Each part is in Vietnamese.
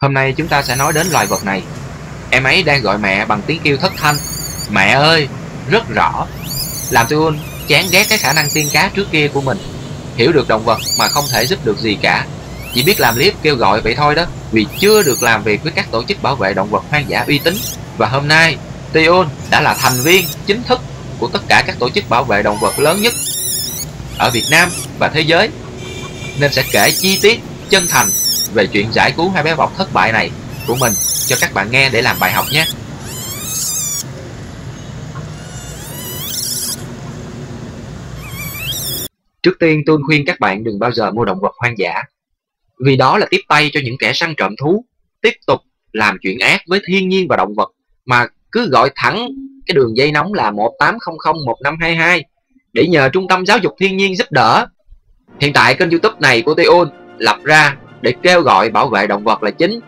Hôm nay chúng ta sẽ nói đến loài vật này. Em ấy đang gọi mẹ bằng tiếng kêu thất thanh. Mẹ ơi, rất rõ. Làm tôi chán ghét cái khả năng tiên cá trước kia của mình. Hiểu được động vật mà không thể giúp được gì cả. Chỉ biết làm clip kêu gọi vậy thôi đó. Vì chưa được làm việc với các tổ chức bảo vệ động vật hoang dã uy tín. Và hôm nay, Tion đã là thành viên chính thức của tất cả các tổ chức bảo vệ động vật lớn nhất ở Việt Nam và thế giới. Nên sẽ kể chi tiết, chân thành về chuyện giải cứu hai bé bọc thất bại này của mình cho các bạn nghe để làm bài học nhé. Trước tiên, tôi khuyên các bạn đừng bao giờ mua động vật hoang dã, Vì đó là tiếp tay cho những kẻ săn trộm thú, Tiếp tục làm chuyện ác với thiên nhiên và động vật, Mà cứ gọi thẳng cái đường dây nóng là 18001522 Để nhờ Trung tâm Giáo dục Thiên nhiên giúp đỡ Hiện tại kênh youtube này của Teon lập ra để kêu gọi bảo vệ động vật là chính.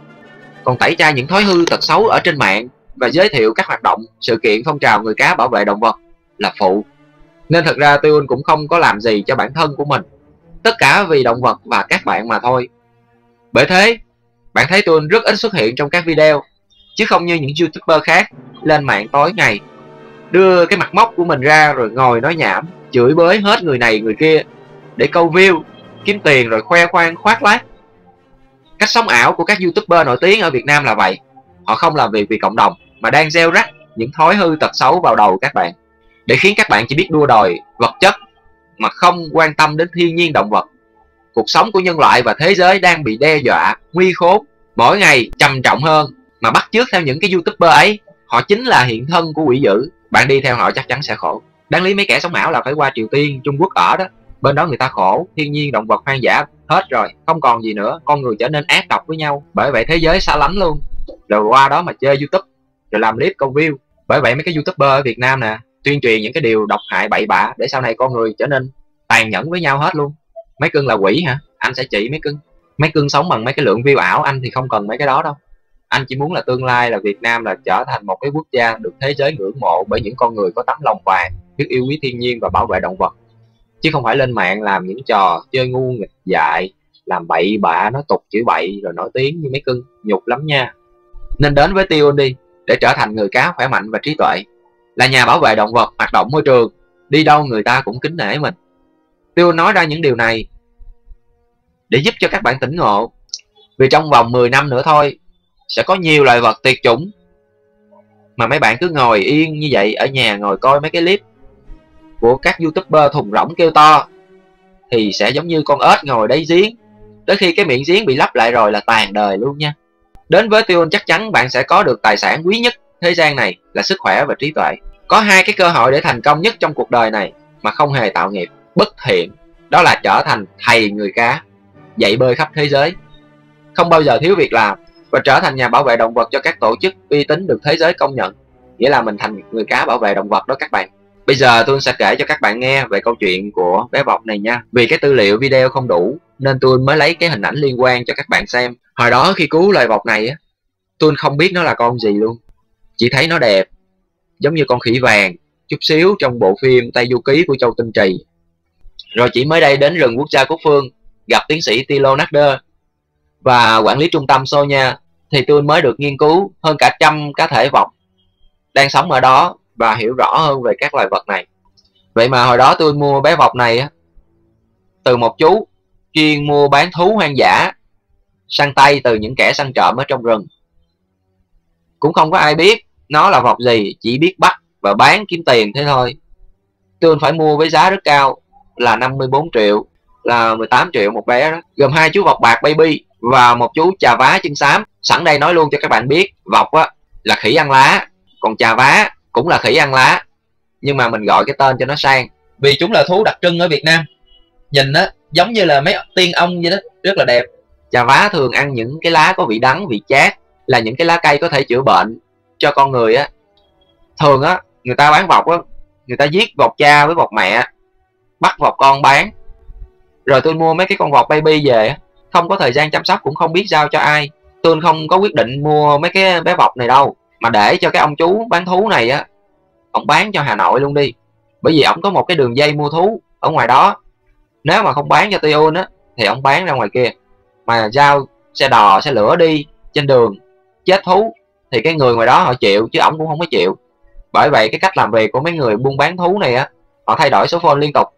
Còn tẩy chay những thói hư tật xấu ở trên mạng và giới thiệu các hoạt động, sự kiện phong trào người cá bảo vệ động vật là phụ. Nên thật ra Tuyên cũng không có làm gì cho bản thân của mình, tất cả vì động vật và các bạn mà thôi. Bởi thế, bạn thấy Tuyên rất ít xuất hiện trong các video, chứ không như những youtuber khác lên mạng tối ngày, đưa cái mặt móc của mình ra rồi ngồi nói nhảm, chửi bới hết người này người kia, để câu view, kiếm tiền rồi khoe khoang khoác lác cách sống ảo của các youtuber nổi tiếng ở Việt Nam là vậy. Họ không làm việc vì cộng đồng, mà đang gieo rắc những thói hư tật xấu vào đầu các bạn. Để khiến các bạn chỉ biết đua đòi vật chất mà không quan tâm đến thiên nhiên động vật. Cuộc sống của nhân loại và thế giới đang bị đe dọa, nguy khốn, mỗi ngày trầm trọng hơn. Mà bắt chước theo những cái youtuber ấy, họ chính là hiện thân của quỷ dữ. Bạn đi theo họ chắc chắn sẽ khổ. Đáng lý mấy kẻ sống ảo là phải qua triều tiên, trung quốc ở đó. Bên đó người ta khổ, thiên nhiên động vật hoang dã hết rồi, không còn gì nữa. Con người trở nên ác độc với nhau, bởi vậy thế giới xa lánh luôn. Rồi qua đó mà chơi youtube, rồi làm clip câu view. Bởi vậy mấy cái youtuber ở việt nam nè, tuyên truyền những cái điều độc hại bậy bạ để sau này con người trở nên tàn nhẫn với nhau hết luôn. Mấy cưng là quỷ hả? Anh sẽ chỉ mấy cưng. Mấy cưng sống bằng mấy cái lượng view ảo, anh thì không cần mấy cái đó đâu. Anh chỉ muốn là tương lai là Việt Nam là trở thành một cái quốc gia được thế giới ngưỡng mộ bởi những con người có tấm lòng vàng, biết yêu quý thiên nhiên và bảo vệ động vật chứ không phải lên mạng làm những trò chơi ngu nghịch dại, làm bậy bạ nó tục chữ bậy rồi nổi tiếng như mấy cưng nhục lắm nha. Nên đến với tiêu đi, để trở thành người cá khỏe mạnh và trí tuệ. Là nhà bảo vệ động vật, hoạt động môi trường, đi đâu người ta cũng kính nể mình. Tiêu nói ra những điều này để giúp cho các bạn tỉnh ngộ. Vì trong vòng 10 năm nữa thôi, sẽ có nhiều loài vật tuyệt chủng. Mà mấy bạn cứ ngồi yên như vậy ở nhà ngồi coi mấy cái clip của các youtuber thùng rỗng kêu to, thì sẽ giống như con ếch ngồi đáy giếng. Tới khi cái miệng giếng bị lấp lại rồi là tàn đời luôn nha. Đến với tiêu chắc chắn bạn sẽ có được tài sản quý nhất thế gian này là sức khỏe và trí tuệ. Có hai cái cơ hội để thành công nhất trong cuộc đời này mà không hề tạo nghiệp, bất thiện. Đó là trở thành thầy người cá, dạy bơi khắp thế giới. Không bao giờ thiếu việc làm và trở thành nhà bảo vệ động vật cho các tổ chức uy tín được thế giới công nhận. Nghĩa là mình thành người cá bảo vệ động vật đó các bạn. Bây giờ tôi sẽ kể cho các bạn nghe về câu chuyện của bé bọc này nha. Vì cái tư liệu video không đủ nên tôi mới lấy cái hình ảnh liên quan cho các bạn xem. Hồi đó khi cứu loài bọc này á, tôi không biết nó là con gì luôn. Chỉ thấy nó đẹp, giống như con khỉ vàng, chút xíu trong bộ phim Tây Du Ký của Châu Tinh Trì. Rồi chỉ mới đây đến rừng quốc gia Quốc Phương, gặp tiến sĩ Tilo Nader và quản lý trung tâm Sonya thì tôi mới được nghiên cứu hơn cả trăm cá thể vọc đang sống ở đó và hiểu rõ hơn về các loài vật này. Vậy mà hồi đó tôi mua bé vọc này á, từ một chú chuyên mua bán thú hoang dã, săn tay từ những kẻ săn trộm ở trong rừng. Cũng không có ai biết nó là vọc gì, chỉ biết bắt và bán kiếm tiền thế thôi. Tôi phải mua với giá rất cao, là 54 triệu, là 18 triệu một bé đó. Gồm hai chú vọc bạc baby và một chú chà vá chân xám. Sẵn đây nói luôn cho các bạn biết vọc á, là khỉ ăn lá, còn chà vá cũng là khỉ ăn lá nhưng mà mình gọi cái tên cho nó sang. Vì chúng là thú đặc trưng ở Việt Nam. Nhìn nó giống như là mấy tiên ông vậy đó rất là đẹp. Chà vá thường ăn những cái lá có vị đắng vị chát là những cái lá cây có thể chữa bệnh cho con người á. Thường á người ta bán vọc á người ta giết vọc cha với vọc mẹ bắt vọc con bán. Rồi tôi mua mấy cái con vọc baby về không có thời gian chăm sóc cũng không biết giao cho ai. Tôi không có quyết định mua mấy cái bé vọc này đâu mà để cho cái ông chú bán thú này á, ông bán cho hà nội luôn đi. Bởi vì ông có một cái đường dây mua thú ở ngoài đó. Nếu mà không bán cho Tion á, thì ông bán ra ngoài kia. Mà giao xe đò, xe lửa đi trên đường, chết thú, thì cái người ngoài đó họ chịu, chứ ông cũng không có chịu. Bởi vậy cái cách làm việc của mấy người buôn bán thú này á, họ thay đổi số phone liên tục.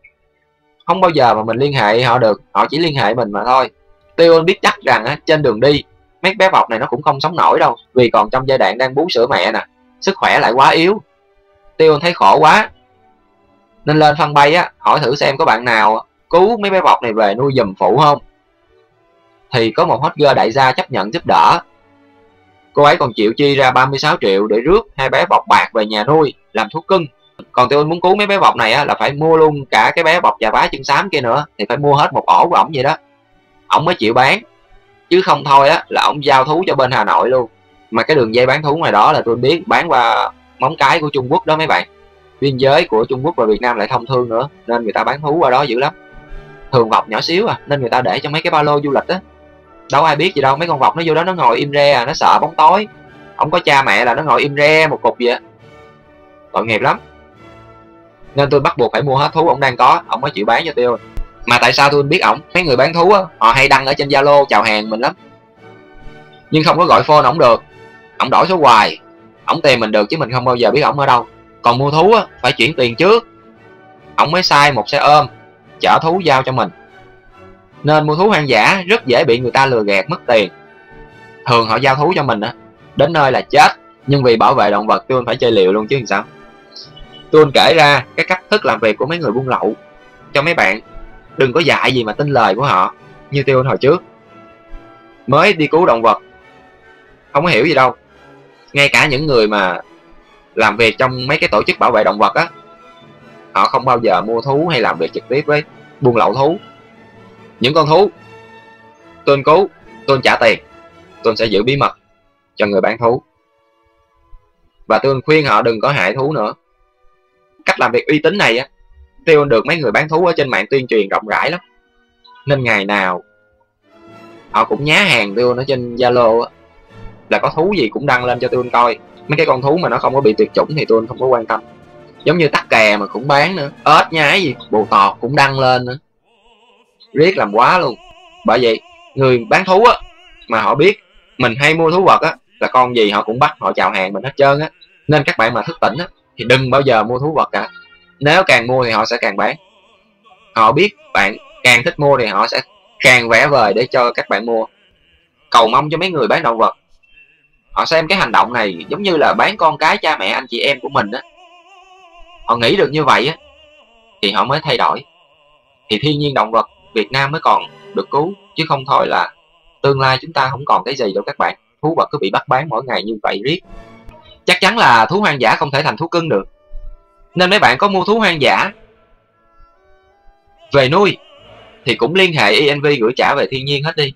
Không bao giờ mà mình liên hệ họ được, họ chỉ liên hệ mình mà thôi. Tiêu biết chắc rằng á, trên đường đi mấy bé bọc này nó cũng không sống nổi đâu vì còn trong giai đoạn đang bú sữa mẹ nè sức khỏe lại quá yếu. Tiêu thấy khổ quá. Nên lên phân bay á hỏi thử xem có bạn nào cứu mấy bé bọc này về nuôi giùm phụ không. Thì có một hot girl đại gia chấp nhận giúp đỡ. Cô ấy còn chịu chi ra 36 triệu để rước hai bé bọc bạc về nhà nuôi làm thuốc cưng. Còn tiêu muốn cứu mấy bé bọc này á, là phải mua luôn cả cái bé bọc chà bá chân xám kia nữa thì phải mua hết một ổ của ổng vậy đó. Ổng mới chịu bán chứ không thôi á, là ông giao thú cho bên hà nội luôn. Mà cái đường dây bán thú ngoài đó là tôi biết, bán qua móng cái của trung quốc đó mấy bạn. Biên giới của trung quốc và việt nam lại thông thương nữa, nên người ta bán thú qua đó dữ lắm. Thường vọc nhỏ xíu à nên người ta để cho mấy cái ba lô du lịch á. Đâu ai biết gì đâu, mấy con vọc nó vô đó nó ngồi im re à nó sợ bóng tối. Không có cha mẹ là nó ngồi im re một cục vậy tội nghiệp lắm. Nên tôi bắt buộc phải mua hết thú ông đang có, ông mới chịu bán cho tiêu mà tại sao tôi biết ổng? Mấy người bán thú á, họ hay đăng ở trên zalo, chào hàng mình lắm. Nhưng không có gọi phone ổng được. Ổng đổi số hoài. Ổng tìm mình được chứ mình không bao giờ biết ổng ở đâu. Còn mua thú á, phải chuyển tiền trước. Ổng mới sai một xe ôm, chở thú giao cho mình. Nên mua thú hoang dã, rất dễ bị người ta lừa gạt, mất tiền. Thường họ giao thú cho mình á, đến nơi là chết. Nhưng vì bảo vệ động vật tôi phải chơi liều luôn chứ làm sao. Tôi kể ra cái cách thức làm việc của mấy người buôn lậu cho mấy bạn đừng có dạy gì mà tin lời của họ, như tiêu hồi trước. Mới đi cứu động vật, không có hiểu gì đâu. Ngay cả những người mà làm việc trong mấy cái tổ chức bảo vệ động vật á, họ không bao giờ mua thú hay làm việc trực tiếp với buôn lậu thú. Những con thú, tôi cứu, tôi trả tiền, tôi sẽ giữ bí mật cho người bán thú. Và tôi khuyên họ đừng có hại thú nữa. Cách làm việc uy tín này á tiêu được mấy người bán thú ở trên mạng tuyên truyền rộng rãi lắm. Nên ngày nào, họ cũng nhá hàng tiêu nó trên zalo là có thú gì cũng đăng lên cho tôi coi. Mấy cái con thú mà nó không có bị tuyệt chủng thì tôi không có quan tâm. Giống như tắc kè mà cũng bán nữa. Ếch nhái gì? Bồ tọt cũng đăng lên nữa. Riết làm quá luôn. Bởi vậy, người bán thú á, mà họ biết mình hay mua thú vật á, là con gì họ cũng bắt, họ chào hàng mình hết trơn á. Nên các bạn mà thức tỉnh á, thì đừng bao giờ mua thú vật cả nếu càng mua thì họ sẽ càng bán. Họ biết bạn càng thích mua thì họ sẽ càng vẽ vời để cho các bạn mua. Cầu mong cho mấy người bán động vật. Họ xem cái hành động này giống như là bán con cái cha mẹ anh chị em của mình á. Họ nghĩ được như vậy á, thì họ mới thay đổi. Thì thiên nhiên động vật Việt Nam mới còn được cứu, chứ không thôi là tương lai chúng ta không còn cái gì đâu các bạn. Thú vật cứ bị bắt bán mỗi ngày như vậy riết. Chắc chắn là thú hoang dã không thể thành thú cưng được nên mấy bạn có mua thú hoang dã. Về nuôi, thì cũng liên hệ ENV gửi trả về thiên nhiên hết đi.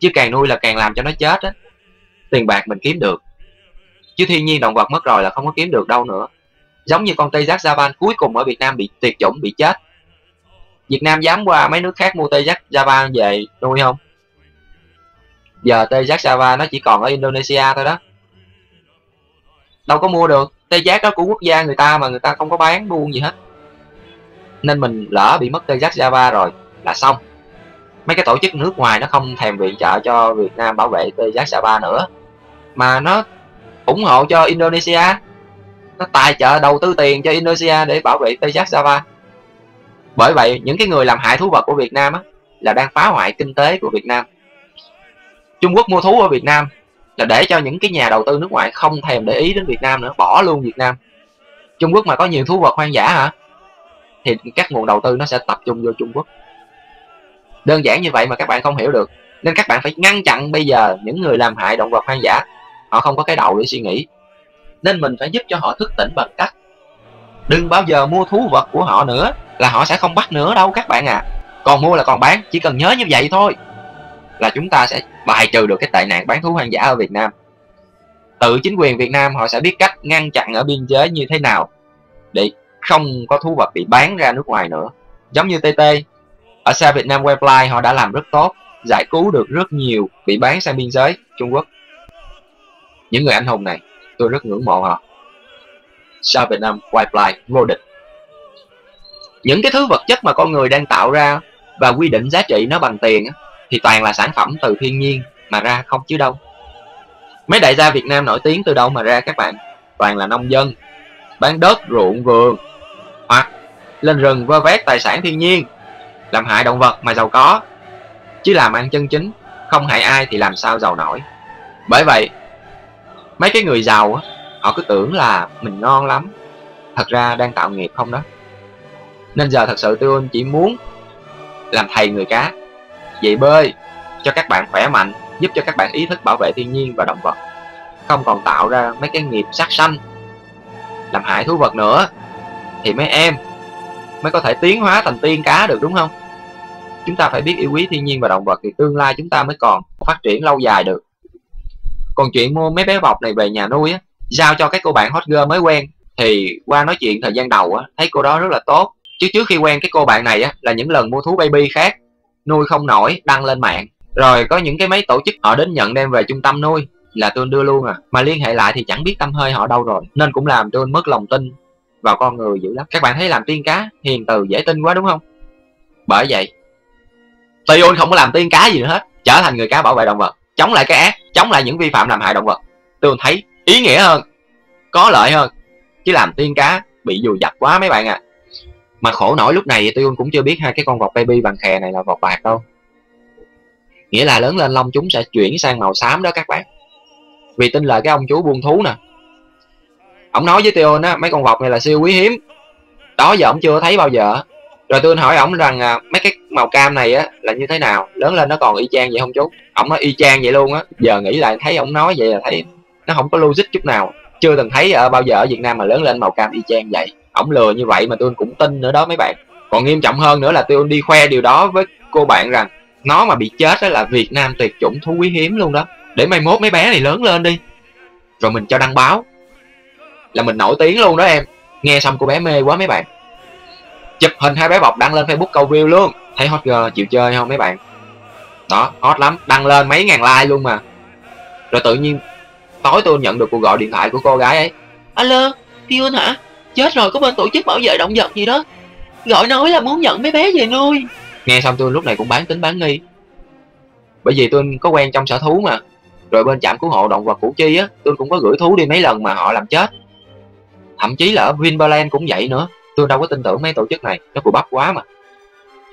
Chứ càng nuôi là càng làm cho nó chết á. Tiền bạc mình kiếm được. Chứ thiên nhiên động vật mất rồi là không có kiếm được đâu nữa. Giống như con tê giác Japan cuối cùng ở Việt Nam bị tuyệt chủng, bị chết. Việt Nam dám qua mấy nước khác mua tê giác Java về nuôi không? Giờ tê giác Java nó chỉ còn ở Indonesia thôi đó. Đâu có mua được tê giác đó của quốc gia người ta mà người ta không có bán buôn gì hết. Nên mình lỡ bị mất tê giác Java rồi là xong. Mấy cái tổ chức nước ngoài nó không thèm viện trợ cho Việt Nam bảo vệ tê giác Java nữa. Mà nó ủng hộ cho Indonesia. Nó tài trợ đầu tư tiền cho Indonesia để bảo vệ tê giác Java. Bởi vậy những cái người làm hại thú vật của Việt Nam á, là đang phá hoại kinh tế của Việt Nam. Trung Quốc mua thú ở Việt Nam là để cho những cái nhà đầu tư nước ngoài không thèm để ý đến Việt Nam nữa, bỏ luôn Việt Nam. Trung Quốc mà có nhiều thú vật hoang dã hả? Thì các nguồn đầu tư nó sẽ tập trung vô Trung Quốc. Đơn giản như vậy mà các bạn không hiểu được. Nên các bạn phải ngăn chặn bây giờ những người làm hại động vật hoang dã. Họ không có cái đầu để suy nghĩ. Nên mình phải giúp cho họ thức tỉnh bằng cách đừng bao giờ mua thú vật của họ nữa, là họ sẽ không bắt nữa đâu các bạn à. Còn mua là còn bán, chỉ cần nhớ như vậy thôi, là chúng ta sẽ bài trừ được cái tệ nạn bán thú hoang dã ở Việt Nam. Tự chính quyền Việt Nam họ sẽ biết cách ngăn chặn ở biên giới như thế nào để không có thú vật bị bán ra nước ngoài nữa. Giống như TT ở xa Việt Nam Webline họ đã làm rất tốt, giải cứu được rất nhiều bị bán sang biên giới Trung Quốc. Những người anh hùng này, tôi rất ngưỡng mộ họ. Sao Việt Nam Wildlife vô địch. Những cái thứ vật chất mà con người đang tạo ra và quy định giá trị nó bằng tiền thì toàn là sản phẩm từ thiên nhiên mà ra không chứ đâu. Mấy đại gia việt nam nổi tiếng từ đâu mà ra các bạn? Toàn là nông dân, bán đất, ruộng, vườn, hoặc lên rừng vơ vét tài sản thiên nhiên, làm hại động vật mà giàu có. Chứ làm ăn chân chính, không hại ai thì làm sao giàu nổi. Bởi vậy, mấy cái người giàu họ cứ tưởng là mình ngon lắm. Thật ra đang tạo nghiệp không đó. Nên giờ thật sự tôi chỉ muốn làm thầy người cá dạy bơi, cho các bạn khỏe mạnh, giúp cho các bạn ý thức bảo vệ thiên nhiên và động vật. Không còn tạo ra mấy cái nghiệp sát sanh, làm hại thú vật nữa, thì mấy em mới có thể tiến hóa thành tiên cá được, đúng không? Chúng ta phải biết yêu quý thiên nhiên và động vật thì tương lai chúng ta mới còn phát triển lâu dài được. Còn chuyện mua mấy bé bọc này về nhà nuôi á, giao cho cái cô bạn hot girl mới quen, thì qua nói chuyện thời gian đầu á, thấy cô đó rất là tốt. Chứ trước khi quen cái cô bạn này á, là những lần mua thú baby khác nuôi không nổi, đăng lên mạng. Rồi có những cái mấy tổ chức họ đến nhận đem về trung tâm nuôi, là tôi đưa luôn à. Mà liên hệ lại thì chẳng biết tâm hơi họ đâu rồi, nên cũng làm tôi mất lòng tin vào con người dữ lắm. Các bạn thấy làm tiên cá, hiền từ dễ tin quá đúng không? Bởi vậy Tion không có làm tiên cá gì nữa hết, trở thành người cá bảo vệ động vật, chống lại cái ác, chống lại những vi phạm làm hại động vật. Tôi thấy ý nghĩa hơn, có lợi hơn, chứ làm tiên cá bị dù dập quá mấy bạn à mà khổ nổi lúc này tôi cũng chưa biết hai cái con vọc baby bằng khè này là vọc bạc đâu. Nghĩa là lớn lên lông chúng sẽ chuyển sang màu xám đó các bạn. Vì tin lời cái ông chú buôn thú nè. Ông nói với Tion á mấy con vọc này là siêu quý hiếm. Đó giờ ông chưa thấy bao giờ. Rồi tôi hỏi ổng rằng à, mấy cái màu cam này á là như thế nào? Lớn lên nó còn y chang vậy không chú? Ổng nói y chang vậy luôn á. Giờ nghĩ lại thấy ổng nói vậy là thấy nó không có logic chút nào. Chưa từng thấy ở bao giờ ở việt nam mà lớn lên màu cam y chang vậy ổng lừa như vậy mà tôi cũng tin nữa đó mấy bạn. Còn nghiêm trọng hơn nữa là tôi đi khoe điều đó với cô bạn rằng nó mà bị chết đó là việt nam tuyệt chủng thú quý hiếm luôn đó. Để mai mốt mấy bé này lớn lên đi. Rồi mình cho đăng báo. Là mình nổi tiếng luôn đó em. Nghe xong cô bé mê quá mấy bạn. Chụp hình hai bé bọc đăng lên facebook câu view luôn. Thấy hot girl chịu chơi không mấy bạn? Đó, hot lắm. Đăng lên mấy ngàn like luôn mà. Rồi tự nhiên tối tôi nhận được cuộc gọi điện thoại của cô gái ấy. Alo tiêu hả? Chết rồi, có bên tổ chức bảo vệ động vật gì đó. Gọi nói là muốn nhận mấy bé về nuôi. Nghe xong tôi lúc này cũng bán tính bán nghi. Bởi vì tôi có quen trong sở thú mà. Rồi bên trạm cứu hộ động vật củ chi á, tôi cũng có gửi thú đi mấy lần mà họ làm chết. Thậm chí là ở vinpearland cũng vậy nữa. Tôi đâu có tin tưởng mấy tổ chức này. Nó cùi bắp quá mà.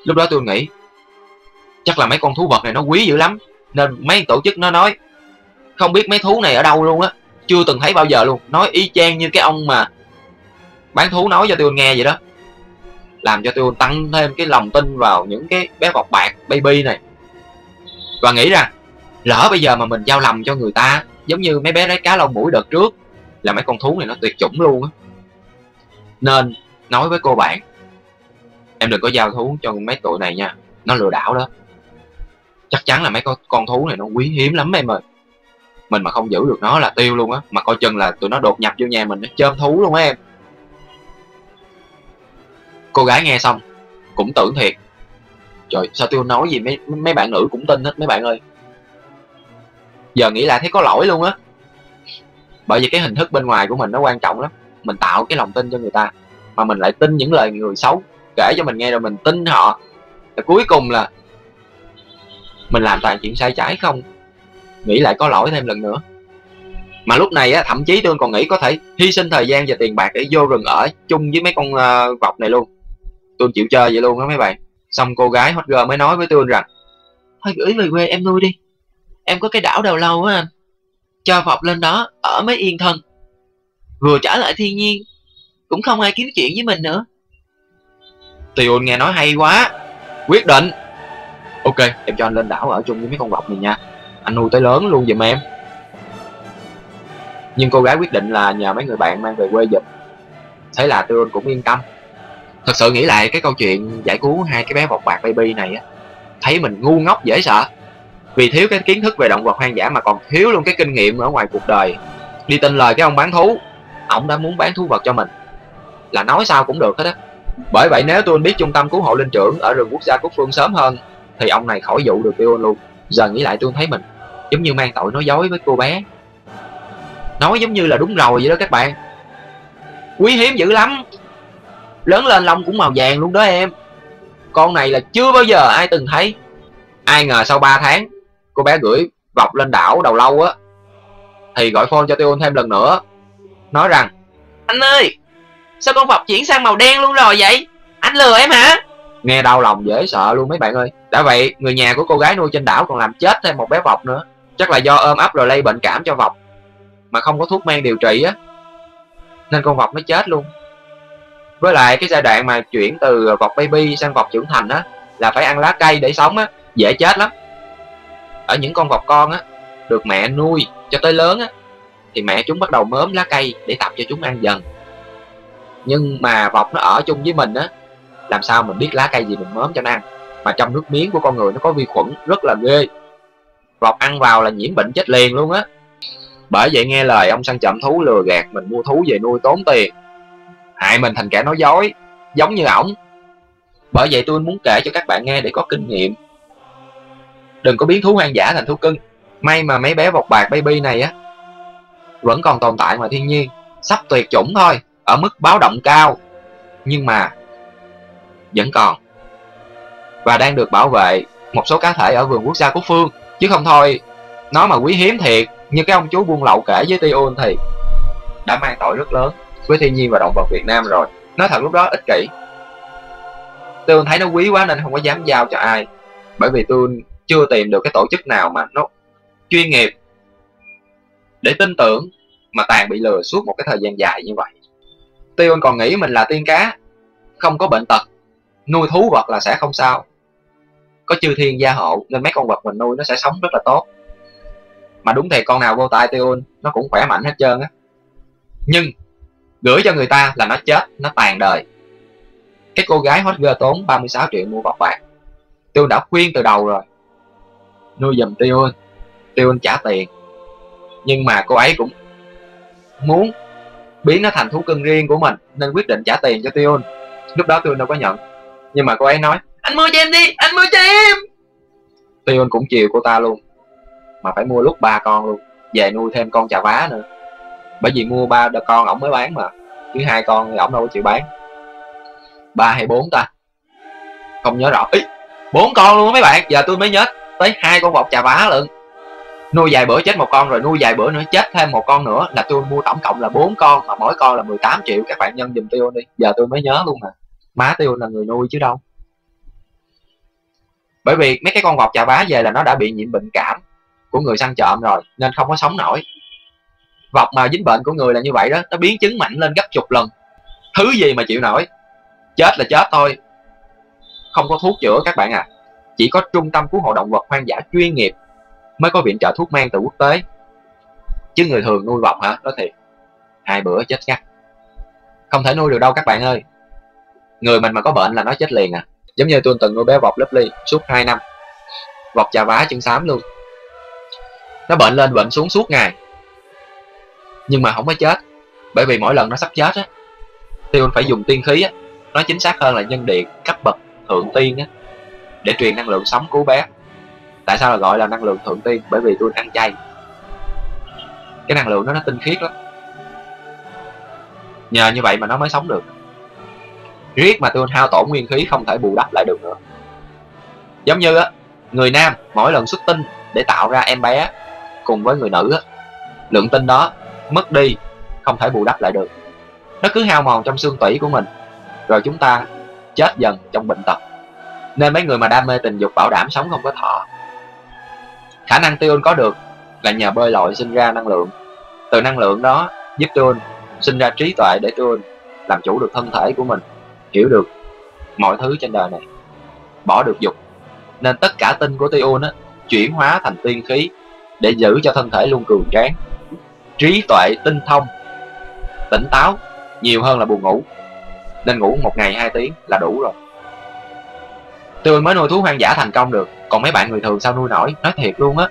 Lúc đó tôi nghĩ, chắc là mấy con thú vật này nó quý dữ lắm. Nên mấy tổ chức nó nói, không biết mấy thú này ở đâu luôn á. Chưa từng thấy bao giờ luôn. Nói y chang như cái ông mà bán thú nói cho tôi nghe vậy đó. Làm cho tôi tăng thêm cái lòng tin vào những cái bé vọc bạc baby này. Và nghĩ rằng lỡ bây giờ mà mình giao lầm cho người ta giống như mấy bé lấy cá lông mũi đợt trước là mấy con thú này nó tuyệt chủng luôn á. Nên nói với cô bạn em đừng có giao thú cho mấy tụi này nha nó lừa đảo đó. Chắc chắn là mấy con, con thú này nó quý hiếm lắm em ơi. Mình mà không giữ được nó là tiêu luôn á mà coi chừng là tụi nó đột nhập vô nhà mình nó chôm thú luôn á em cô gái nghe xong cũng tưởng thiệt. Trời sao tiêu nói gì mấy mấy bạn nữ cũng tin hết mấy bạn ơi. Giờ nghĩ lại thấy có lỗi luôn á. Bởi vì cái hình thức bên ngoài của mình nó quan trọng lắm. Mình tạo cái lòng tin cho người ta mà mình lại tin những lời người xấu kể cho mình nghe rồi mình tin họ. Và cuối cùng là mình làm toàn chuyện sai trái không? Nghĩ lại có lỗi thêm lần nữa. Mà lúc này á thậm chí tôi còn nghĩ có thể hy sinh thời gian và tiền bạc để vô rừng ở chung với mấy con uh, vọc này luôn tôi chịu chơi vậy luôn đó mấy bạn. Xong cô gái hot girl mới nói với tôi rằng, thôi gửi về quê em nuôi đi. Em có cái đảo đầu lâu á anh. Cho vọc lên đó, ở mới yên thân. Vừa trở lại thiên nhiên, cũng không ai kiếm chuyện với mình nữa. Tion nghe nói hay quá, quyết định. Ok, em cho anh lên đảo ở chung với mấy con vọc này nha. Anh nuôi tới lớn luôn giùm em. Nhưng cô gái quyết định là nhờ mấy người bạn mang về quê giùm. Thế là Tion cũng yên tâm thật sự nghĩ lại cái câu chuyện giải cứu hai cái bé vọc bạc baby này á, thấy mình ngu ngốc dễ sợ. Vì thiếu cái kiến thức về động vật hoang dã mà còn thiếu luôn cái kinh nghiệm ở ngoài cuộc đời. Đi tin lời cái ông bán thú, ổng đã muốn bán thú vật cho mình. Là nói sao cũng được hết á. Bởi vậy nếu tôi biết trung tâm cứu hộ linh trưởng ở rừng quốc gia quốc phương sớm hơn, thì ông này khỏi dụ được tôi luôn. Giờ nghĩ lại tôi thấy mình giống như mang tội nói dối với cô bé. Nói giống như là đúng rồi vậy đó các bạn. Quý hiếm dữ lắm lớn lên lông cũng màu vàng luôn đó em. Con này là chưa bao giờ ai từng thấy. Ai ngờ sau 3 tháng, cô bé gửi vọc lên đảo đầu lâu á, thì gọi phone cho tiêu thêm lần nữa. Nói rằng, anh ơi, sao con vọc chuyển sang màu đen luôn rồi vậy? Anh lừa em hả? Nghe đau lòng dễ sợ luôn mấy bạn ơi. Đã vậy, người nhà của cô gái nuôi trên đảo còn làm chết thêm một bé vọc nữa. Chắc là do ôm ấp rồi lây bệnh cảm cho vọc, mà không có thuốc men điều trị á, nên con vọc nó chết luôn với lại cái giai đoạn mà chuyển từ vọc baby sang vọc trưởng thành á, là phải ăn lá cây để sống á, dễ chết lắm. Ở những con vọc con á, được mẹ nuôi cho tới lớn á, thì mẹ chúng bắt đầu mớm lá cây để tập cho chúng ăn dần. Nhưng mà vọc nó ở chung với mình á, làm sao mình biết lá cây gì mình mớm cho nó ăn? Mà trong nước miếng của con người nó có vi khuẩn rất là ghê. Vọc ăn vào là nhiễm bệnh chết liền luôn á. Bởi vậy nghe lời ông săn chậm thú lừa gạt mình mua thú về nuôi tốn tiền hại mình thành kẻ nói dối, giống như ổng. Bởi vậy tôi muốn kể cho các bạn nghe để có kinh nghiệm. Đừng có biến thú hoang dã thành thú cưng. May mà mấy bé vọc bạc baby này á, vẫn còn tồn tại ngoài thiên nhiên. Sắp tuyệt chủng thôi, ở mức báo động cao. Nhưng mà, vẫn còn. Và đang được bảo vệ một số cá thể ở vườn quốc gia quốc phương. Chứ không thôi, nó mà quý hiếm thiệt, như cái ông chú buôn lậu kể với Tion thì đã mang tội rất lớn với thiên nhiên và động vật Việt Nam rồi. Nói thật lúc đó ích kỷ. Tôi thấy nó quý quá nên không có dám giao cho ai. Bởi vì tôi chưa tìm được cái tổ chức nào mà nó chuyên nghiệp để tin tưởng mà tàn bị lừa suốt một cái thời gian dài như vậy. Tion còn nghĩ mình là tiên cá, không có bệnh tật, nuôi thú vật là sẽ không sao. Có chư thiên gia hộ nên mấy con vật mình nuôi nó sẽ sống rất là tốt. Mà đúng thì con nào vô tay tiêu nó cũng khỏe mạnh hết trơn á. Nhưng gửi cho người ta là nó chết, nó tàn đời. Cái cô gái hot girl tốn 36 triệu mua vọc bạc tiêu đã khuyên từ đầu rồi. Nuôi dùm tiêu anh tiêu anh trả tiền. Nhưng mà cô ấy cũng muốn biến nó thành thú cưng riêng của mình, nên quyết định trả tiền cho Tion lúc đó Tion đâu có nhận. Nhưng mà cô ấy nói, anh mua cho em đi, anh mua cho em. Tion cũng chiều cô ta luôn. Mà phải mua lúc ba con luôn. Về nuôi thêm con chà vá nữa bởi vì mua ba đứa con, ổng mới bán mà. Chứ hai con thì ổng đâu có chịu bán. Ba hay bốn ta? Không nhớ rõ. Ý, bốn con luôn mấy bạn. Giờ tôi mới nhớ tới hai con vọc trà vá lận. Nuôi vài bữa chết một con rồi nuôi vài bữa nữa chết thêm một con nữa là tôi mua tổng cộng là bốn con mà mỗi con là 18 triệu. Các bạn nhân dùm tiêu đi. Giờ tôi mới nhớ luôn mà. Má tiêu là người nuôi chứ đâu. Bởi vì mấy cái con vọc trà vá về là nó đã bị nhiễm bệnh cảm của người săn trộm rồi, nên không có sống nổi vọc mà dính bệnh của người là như vậy đó, nó biến chứng mạnh lên gấp chục lần. Thứ gì mà chịu nổi? Chết là chết thôi. Không có thuốc chữa các bạn à. Chỉ có trung tâm cứu hộ động vật hoang dã chuyên nghiệp mới có viện trợ thuốc men từ quốc tế. Chứ người thường nuôi vọc hả? Đó thiệt. Hai bữa chết ngắt. Không thể nuôi được đâu các bạn ơi. Người mình mà có bệnh là nó chết liền à. Giống như tôi từng nuôi bé vọc lớp ly suốt 2 năm. Vọc chà vá chân xám luôn. Nó bệnh lên bệnh xuống suốt ngày nhưng mà không có chết. Bởi vì mỗi lần nó sắp chết á tiêu phải dùng tiên khí á nói chính xác hơn là nhân điện, cấp bậc, thượng tiên á, để truyền năng lượng sống cứu bé. Tại sao là gọi là năng lượng thượng tiên? Bởi vì tôi ăn chay. Cái năng lượng đó nó tinh khiết lắm. Nhờ như vậy mà nó mới sống được. Riết mà tôi hao tổn nguyên khí không thể bù đắp lại được nữa. Giống như á, người nam mỗi lần xuất tinh để tạo ra em bé cùng với người nữ á, lượng tinh đó mất đi, không thể bù đắp lại được. Nó cứ hao mòn trong xương tủy của mình, rồi chúng ta chết dần trong bệnh tật. Nên mấy người mà đam mê tình dục bảo đảm sống không có thọ. Khả năng tiêu có được là nhờ bơi lội sinh ra năng lượng. Từ năng lượng đó giúp tiêu sinh ra trí tuệ để tiêu làm chủ được thân thể của mình, hiểu được mọi thứ trên đời này, bỏ được dục. Nên tất cả tinh của tiêu chuyển hóa thành tiên khí để giữ cho thân thể luôn cường tráng trí tuệ tinh thông, tỉnh táo, nhiều hơn là buồn ngủ. Nên ngủ một ngày hai tiếng là đủ rồi. Tôi mới nuôi thú hoang dã thành công được. Còn mấy bạn người thường sao nuôi nổi? Nói thiệt luôn á.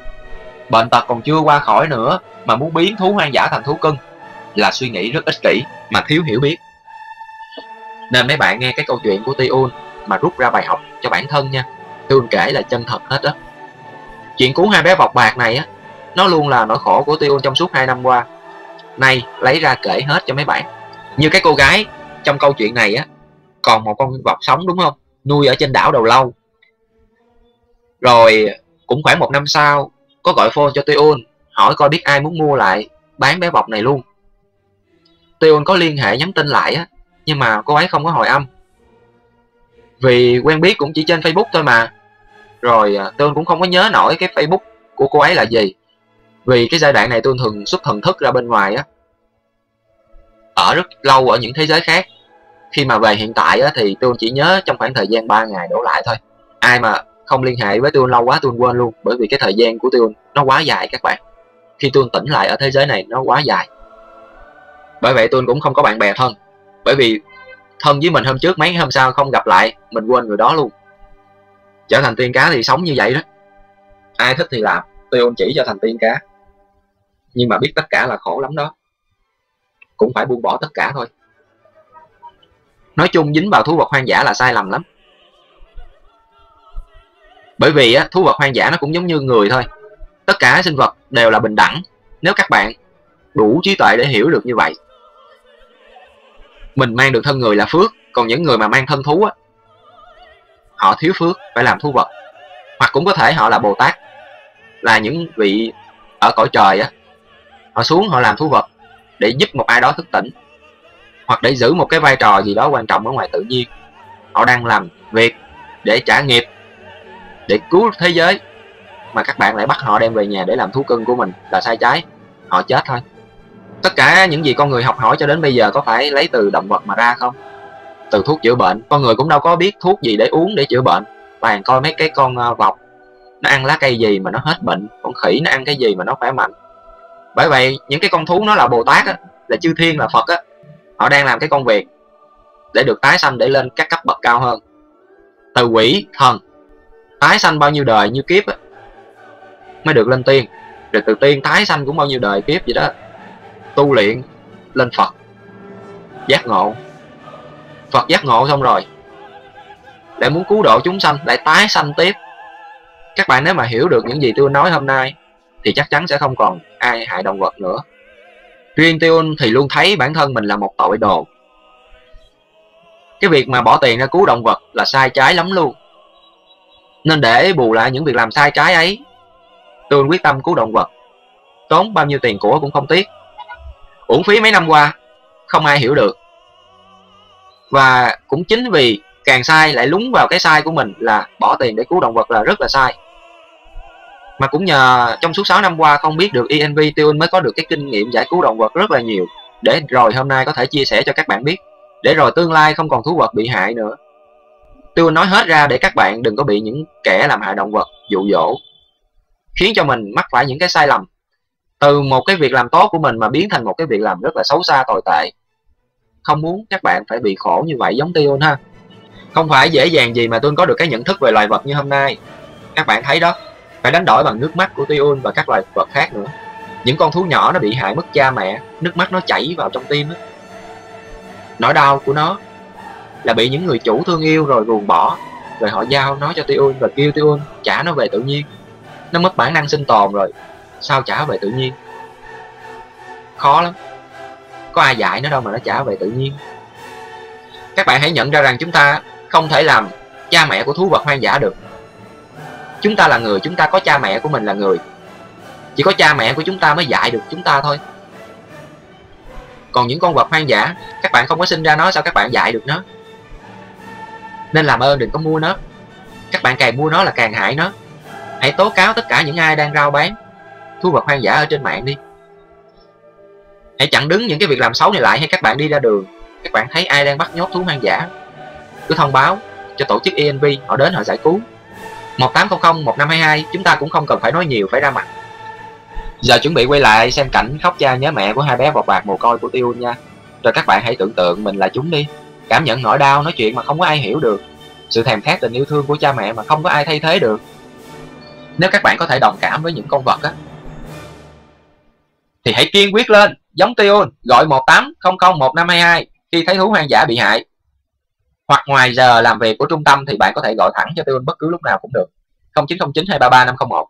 Bệnh tật còn chưa qua khỏi nữa, mà muốn biến thú hoang dã thành thú cưng là suy nghĩ rất ích kỷ mà thiếu hiểu biết. Nên mấy bạn nghe cái câu chuyện của Tiun mà rút ra bài học cho bản thân nha. Tiun kể là chân thật hết á. Chuyện cứu hai bé vọc bạc này á nó luôn là nỗi khổ của Tiun trong suốt hai năm qua nay lấy ra kể hết cho mấy bạn như cái cô gái trong câu chuyện này á còn một con vọc sống đúng không nuôi ở trên đảo đầu lâu rồi cũng khoảng một năm sau có gọi phone cho Tuyôn hỏi coi biết ai muốn mua lại bán bé vọc này luôn. Tuyôn có liên hệ nhắn tin lại á, nhưng mà cô ấy không có hồi âm. Vì quen biết cũng chỉ trên Facebook thôi mà. Rồi à, Tuyôn cũng không có nhớ nổi cái Facebook của cô ấy là gì. Vì cái giai đoạn này tôi thường xuất thần thức ra bên ngoài á. Ở rất lâu ở những thế giới khác. Khi mà về hiện tại á, thì tôi chỉ nhớ trong khoảng thời gian 3 ngày đổ lại thôi. Ai mà không liên hệ với tôi lâu quá tôi quên luôn. Bởi vì cái thời gian của tôi nó quá dài các bạn khi tôi tỉnh lại ở thế giới này nó quá dài bởi vậy tôi cũng không có bạn bè thân bởi vì thân với mình hôm trước mấy hôm sau không gặp lại mình quên người đó luôn trở thành tiên cá thì sống như vậy đó ai thích thì làm tôi chỉ cho thành tiên cá nhưng mà biết tất cả là khổ lắm đó. Cũng phải buông bỏ tất cả thôi. Nói chung dính vào thú vật hoang dã là sai lầm lắm. Bởi vì á, thú vật hoang dã nó cũng giống như người thôi. Tất cả sinh vật đều là bình đẳng nếu các bạn đủ trí tuệ để hiểu được như vậy. Mình mang được thân người là phước còn những người mà mang thân thú á họ thiếu phước phải làm thú vật. Hoặc cũng có thể họ là bồ tát là những vị ở cõi trời á họ xuống, họ làm thú vật để giúp một ai đó thức tỉnh, hoặc để giữ một cái vai trò gì đó quan trọng ở ngoài tự nhiên. Họ đang làm việc để trả nghiệp, để cứu thế giới, mà các bạn lại bắt họ đem về nhà để làm thú cưng của mình là sai trái, họ chết thôi. Tất cả những gì con người học hỏi cho đến bây giờ có phải lấy từ động vật mà ra không? Từ thuốc chữa bệnh. Con người cũng đâu có biết thuốc gì để uống để chữa bệnh. Toàn coi mấy cái con ờ, vọc. Nó ăn lá cây gì mà nó hết bệnh, con khỉ nó ăn cái gì mà nó khỏe mạnh bởi vậy những cái con thú nó là bồ tát á là chư thiên là phật á họ đang làm cái công việc để được tái sanh để lên các cấp bậc cao hơn. Từ quỷ thần tái sanh bao nhiêu đời như kiếp á, mới được lên tiên. Rồi từ tiên tái sanh cũng bao nhiêu đời kiếp vậy đó tu luyện lên phật giác ngộ. Phật giác ngộ xong rồi lại muốn cứu độ chúng sanh lại tái sanh tiếp. Các bạn nếu mà hiểu được những gì tôi nói hôm nay thì chắc chắn sẽ không còn ai hại động vật nữa. Riêng Tiun thì luôn thấy bản thân mình là một tội đồ. Cái việc mà bỏ tiền ra cứu động vật là sai trái lắm luôn. Nên để bù lại những việc làm sai trái ấy Tiun quyết tâm cứu động vật. Tốn bao nhiêu tiền của cũng không tiếc. Uổng phí mấy năm qua, không ai hiểu được. Và cũng chính vì càng sai lại lúng vào cái sai của mình là bỏ tiền để cứu động vật là rất là sai mà cũng nhờ trong suốt 6 năm qua không biết được ENV Tiêu mới có được cái kinh nghiệm giải cứu động vật rất là nhiều. Để rồi hôm nay có thể chia sẻ cho các bạn biết. Để rồi tương lai không còn thú vật bị hại nữa. Tiêu nói hết ra để các bạn đừng có bị những kẻ làm hại động vật, dụ dỗ. Khiến cho mình mắc phải những cái sai lầm. Từ một cái việc làm tốt của mình mà biến thành một cái việc làm rất là xấu xa tồi tệ. Không muốn các bạn phải bị khổ như vậy giống Tion ha. Không phải dễ dàng gì mà tôi có được cái nhận thức về loài vật như hôm nay. Các bạn thấy đó phải đánh đổi bằng nước mắt của Tiun và các loài vật khác nữa. Những con thú nhỏ nó bị hại mất cha mẹ, nước mắt nó chảy vào trong tim đó. nỗi đau của nó là bị những người chủ thương yêu rồi ruồng bỏ, rồi họ giao nó cho Tiun và kêu Tiun trả nó về tự nhiên. Nó mất bản năng sinh tồn rồi, sao trả về tự nhiên? Khó lắm. Có ai dạy nó đâu mà nó trả về tự nhiên. Các bạn hãy nhận ra rằng chúng ta không thể làm cha mẹ của thú vật hoang dã được chúng ta là người, chúng ta có cha mẹ của mình là người. Chỉ có cha mẹ của chúng ta mới dạy được chúng ta thôi. Còn những con vật hoang dã, các bạn không có sinh ra nó, sao các bạn dạy được nó? Nên làm ơn đừng có mua nó. Các bạn càng mua nó là càng hại nó. Hãy tố cáo tất cả những ai đang rao bán thú vật hoang dã ở trên mạng đi. Hãy chặn đứng những cái việc làm xấu này lại, hay các bạn đi ra đường, các bạn thấy ai đang bắt nhốt thú hoang dã, cứ thông báo cho tổ chức ENV họ đến họ giải cứu. 1800 1522 chúng ta cũng không cần phải nói nhiều, phải ra mặt. Giờ chuẩn bị quay lại xem cảnh khóc cha nhớ mẹ của hai bé vọt bạc mồ côi của tiêu nha. Rồi các bạn hãy tưởng tượng mình là chúng đi. Cảm nhận nỗi đau nói chuyện mà không có ai hiểu được. Sự thèm khát tình yêu thương của cha mẹ mà không có ai thay thế được. Nếu các bạn có thể đồng cảm với những con vật á, thì hãy kiên quyết lên. Giống tiêu, gọi 18001522 khi thấy thú hoang dã bị hại hoặc ngoài giờ làm việc của trung tâm thì bạn có thể gọi thẳng cho tôi bất cứ lúc nào cũng được. 0909 233 501